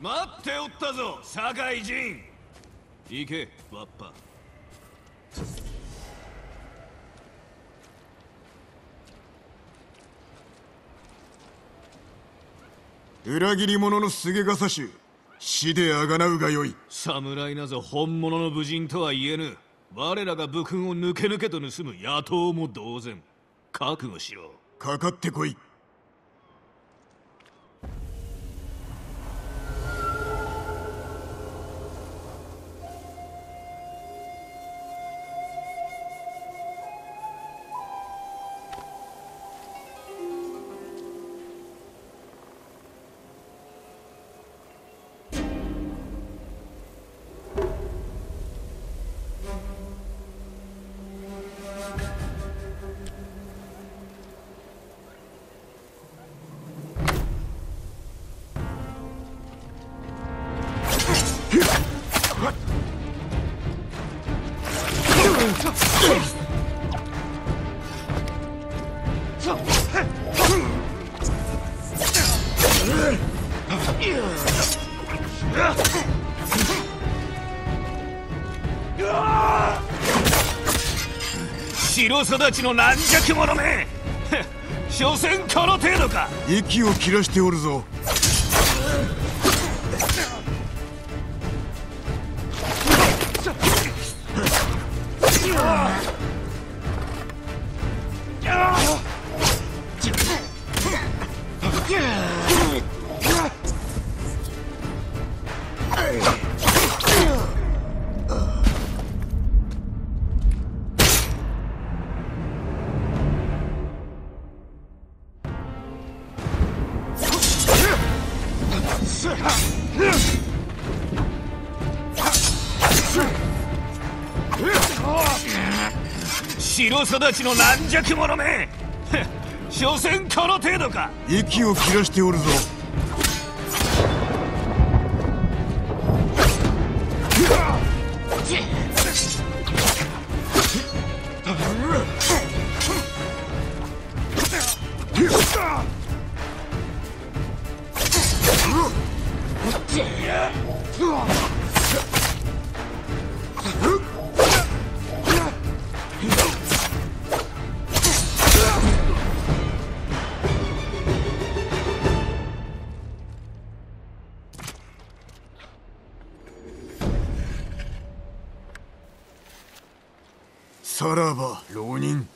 待っておったぞ酒井陣行けわっぱ。裏切り者の菅笠衆死であがなうがよい。侍なぞ本物の武人とは言えぬ。我らが武勲を抜け抜けと盗む野党も同然。覚悟しろ。かかってこい城育ちの軟弱者め。所詮この程度か。息を切らしておるぞ。城育ちの軟弱者め。所詮この程度か。息を切らしておるぞ。さらば浪人。